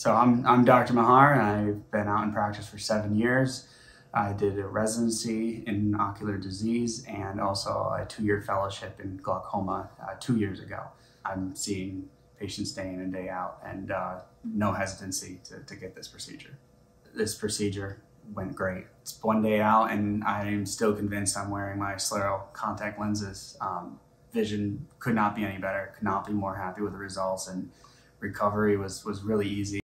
So I'm, I'm Dr. Mahar, and I've been out in practice for seven years. I did a residency in ocular disease and also a two-year fellowship in glaucoma uh, two years ago. I'm seeing patients day in and day out and uh, no hesitancy to, to get this procedure. This procedure went great. It's one day out and I am still convinced I'm wearing my scleral contact lenses. Um, vision could not be any better, could not be more happy with the results and recovery was, was really easy.